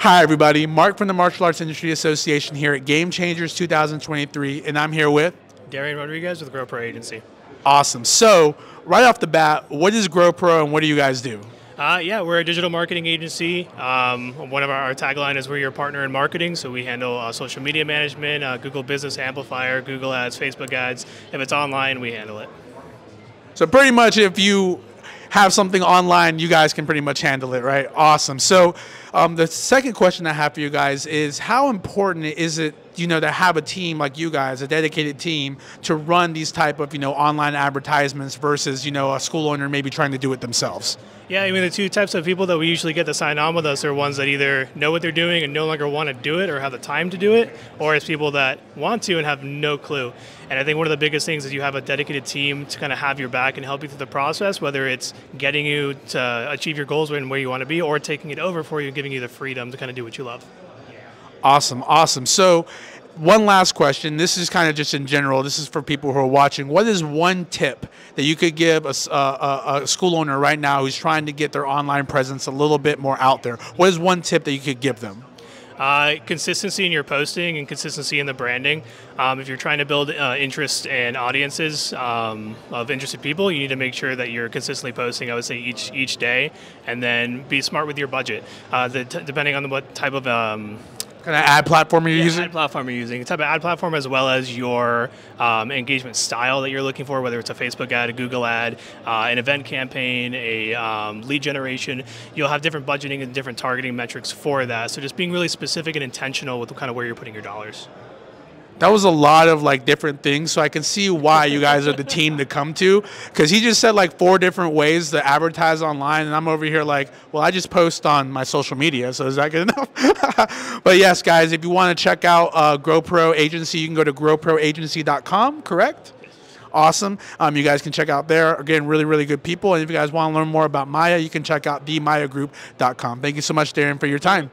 Hi, everybody. Mark from the Martial Arts Industry Association here at GameChangers 2023, and I'm here with Darian Rodriguez with GrowPro Agency. Awesome. So, right off the bat, what is GrowPro and what do you guys do? Uh, yeah, we're a digital marketing agency. Um, one of our, our, tagline is we're your partner in marketing. So we handle uh, social media management, uh, Google Business Amplifier, Google Ads, Facebook Ads. If it's online, we handle it. So pretty much, if you have something online, you guys can pretty much handle it, right? Awesome. So um, the second question I have for you guys is how important is it, you know, to have a team like you guys, a dedicated team, to run these type of, you know, online advertisements versus, you know, a school owner maybe trying to do it themselves? Yeah, I mean, the two types of people that we usually get to sign on with us are ones that either know what they're doing and no longer want to do it or have the time to do it, or it's people that want to and have no clue. And I think one of the biggest things is you have a dedicated team to kind of have your back and help you through the process, whether it's getting you to achieve your goals and where you want to be, or taking it over for you and giving you the freedom to kind of do what you love. Awesome, awesome. So, one last question. This is kind of just in general. This is for people who are watching. What is one tip that you could give a, a, a, school owner right now who's trying to get their online presence a little bit more out there? What is one tip that you could give them? Uh, consistency in your posting and consistency in the branding. Um, if you're trying to build uh, interest and audiences um, of interested people, you need to make sure that you're consistently posting. I would say each each day, and then be smart with your budget. Uh, the, depending on what type of um, kind of ad platform you're yeah, using? Ad platform you're using. The type of ad platform as well as your um, engagement style that you're looking for, whether it's a Facebook ad, a Google ad, uh, an event campaign, a um, lead generation. You'll have different budgeting and different targeting metrics for that. So just being really specific and intentional with kind of where you're putting your dollars that was a lot of like different things. So I can see why you guys are the team to come to because he just said like four different ways to advertise online, and I'm over here like, well, I just post on my social media, so is that good enough? but yes, guys, if you want to check out uh, GrowPro Agency, you can go to growproagency.com. Correct? Awesome. Um, you guys can check out there. Again, really, really good people. And if you guys want to learn more about MAIA, you can check out themayagroup.com. Thank you so much, Darren, for your time.